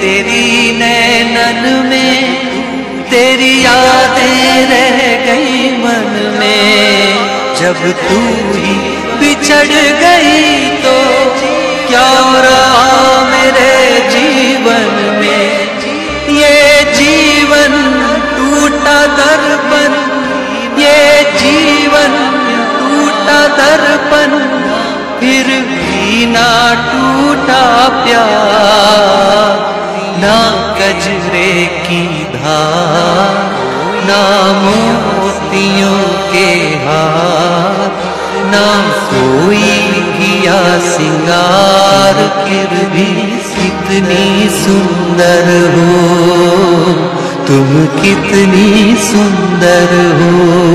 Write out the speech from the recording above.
तेरी नैनन में तेरी यादें रह गई मन में। जब तू ही बिछड़ गई तो क्या रहा मेरे जीवन में? ये जीवन टूटा दर्पण, ये जीवन टूटा दर्पण, फिर भी ना टूटा प्यार। कजरे की धा ना मोतियों के हार ना कोई किया सिंगार, फिर भी कितनी सुंदर हो, तुम कितनी सुंदर हो।